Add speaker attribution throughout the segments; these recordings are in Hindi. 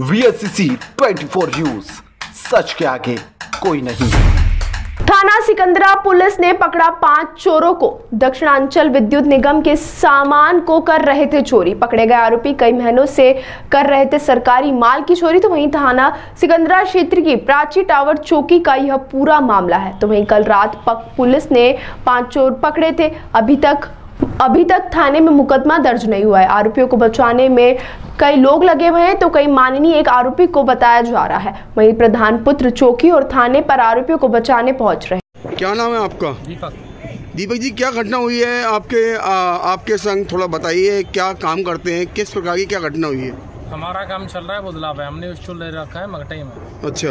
Speaker 1: वी एस सी सच के आगे कोई नहीं।
Speaker 2: थाना सिकंदरा पुलिस ने पकड़ा पाँच चोरों को। दक्षिणांचल विद्युत निगम के सामान को कर रहे थे चोरी। पकड़े गए आरोपी कई महीनों से कर रहे थे सरकारी माल की चोरी तो वहीं थाना सिकंदरा क्षेत्र की प्राची टावर चौकी का यह पूरा मामला है। तो वहीं कल रात पक पुलिस ने पाँच चोर पकड़े थे। अभी तक अभी तक थाने में मुकदमा दर्ज नहीं हुआ है। आरोपियों को बचाने में कई लोग लगे हुए हैं तो कई माननीय एक आरोपी को बताया जा रहा है। वहीं प्रधान पुत्र चौकी और थाने पर आरोपियों को बचाने पहुँच रहे हैं।
Speaker 3: क्या नाम है आपका?
Speaker 4: दीपक।
Speaker 3: दीपक जी क्या घटना हुई है? आपके आ, आपके संग थोड़ा बताइए क्या काम करते हैं? किस प्रकार की क्या घटना हुई है?
Speaker 4: हमारा काम चल रहा है बुदला पे हमने स्टूल ले रखा है मगटई में।
Speaker 3: अच्छा।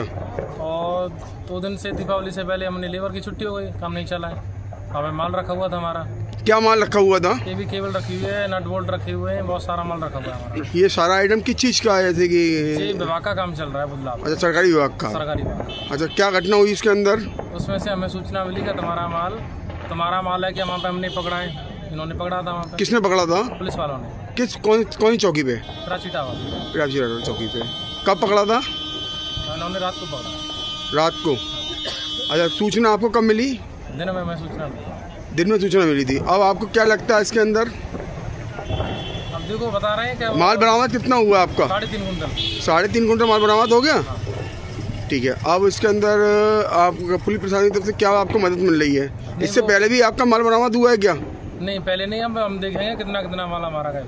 Speaker 4: और दो दिन से दीपावली से पहले हमने लेबर की छुट्टी हो गई काम नहीं चला है। हमें माल रखा हुआ था हमारा।
Speaker 3: क्या माल रखा हुआ था?
Speaker 4: ये भी केबल रखी हुई है नट बोल्ट रखे हुए हैं बहुत सारा माल रखा हुआ है हमारा।
Speaker 3: ये सारा आइटम किस चीज़ का है जैसे
Speaker 4: ये विभाग का काम चल रहा है
Speaker 3: अच्छा सरकारी विभाग का?
Speaker 4: सरकारी विभाग
Speaker 3: अच्छा क्या घटना हुई इसके अंदर?
Speaker 4: उसमें से हमें सूचना मिली कि तुम्हारा माल तुम्हारा माल है कि वहाँ पे हमने पकड़ा है? इन्होंने पकड़ा था वहाँ
Speaker 3: किसने पकड़ा था?
Speaker 4: पुलिस वालों ने।
Speaker 3: किस कौन कौन सी चौकी पे?
Speaker 4: प्राची टावर
Speaker 3: चौकी पे। कब पकड़ा था?
Speaker 4: इन्होंने रात को पकड़ा।
Speaker 3: रात को। अच्छा सूचना आपको कब मिली?
Speaker 4: दिन में हमें सूचना मिली।
Speaker 3: दिन में सूचना मिली थी। अब आपको क्या लगता है इसके अंदर?
Speaker 4: देखो बता रहे हैं कि
Speaker 3: माल बरामद कितना हुआ आपका?
Speaker 4: साढ़े तीन कुंटल।
Speaker 3: साढ़े तीन कुंटल माल बरामद हो गया? ठीक है अब इसके अंदर आप पुलिस प्रशासन की तरफ़ से क्या आपको मदद मिल रही है? इससे पहले भी आपका माल बरामद हुआ है क्या?
Speaker 4: नहीं पहले नहीं हम हम देखेंगे कितना कितना माल हमारा गया।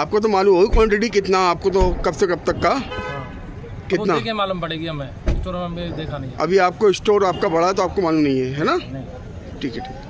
Speaker 3: आपको तो मालूम होगी क्वांटिटी कितना आपको तो कब से कब तक का?
Speaker 4: हाँ।
Speaker 3: कितना?
Speaker 4: देखे मालूम पड़ेगी हमें। स्टोर में देखा नहीं
Speaker 3: अभी आपको स्टोर आपका बड़ा है तो आपको मालूम नहीं है है ना? ठीक है ठीक है।